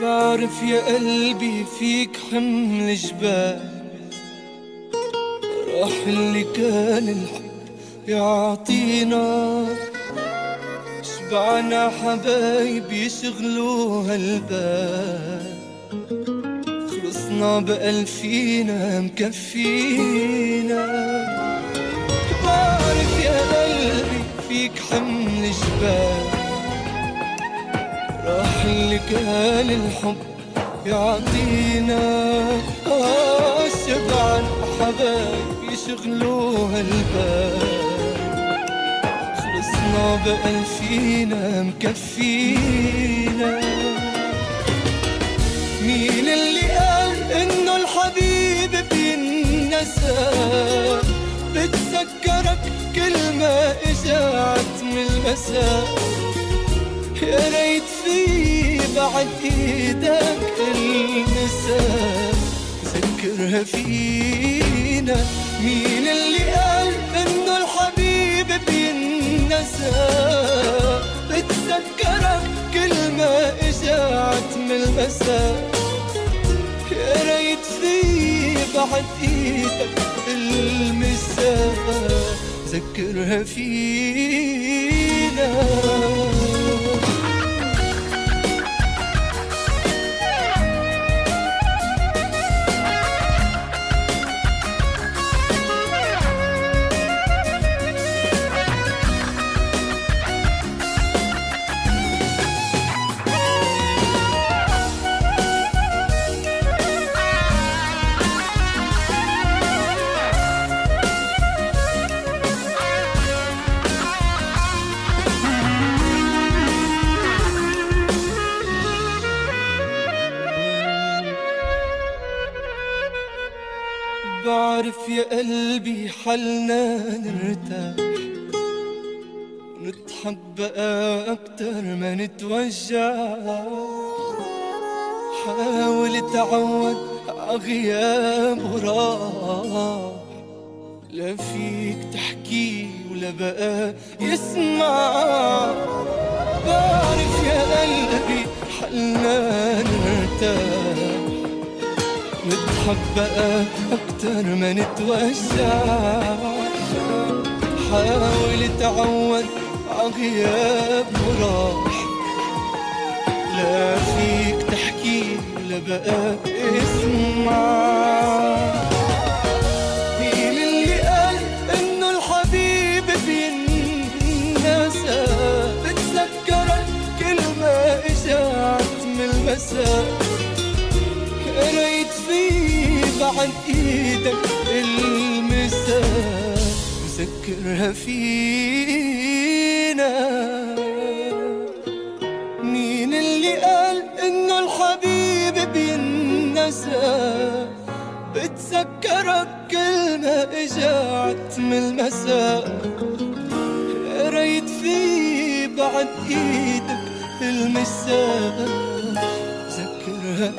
بعرف يا قلبي فيك حمل جبال. راح اللي كان الحب يعطينا شبعنا حبايب يشغلوا هالبال خلصنا بألفينا مكفينا. بعرف يا قلبي فيك حمل كان الحب يعطينا آه شبعا حبايب يشغلوا هالبال خلصنا بألفينا مكفينا. مين اللي قال إنه الحبيب بينسى؟ بتذكرك كل ما اجت من المساء. يا ريت في بعد إيدك المساء ذكرها فينا مين اللي قال إنه الحبيب بينسى؟ بتذكرك كل ما اجت من المساء. يا ريت في بعد إيدك المساء ذكرها فينا. بعرف يا قلبي حلنا نرتاح. ونضحك بقى أكتر ما نتوجع. حاول تعود عغياب وراح. لا فيك تحكي ولا بقى يسمع. بعرف يا قلبي نرتاح نضحك بقى أكتر ما نتوجع حاول تعود عغياب وراح لا فيك تحكي ولا بقى اسمع مين بعد إيدك المساء ذكرها فينا. مين اللي قال إنه الحبيب بينسى؟ بتذكرك كل ما اجت من المساء. يا ريت في بعد إيدك المساء ذكرها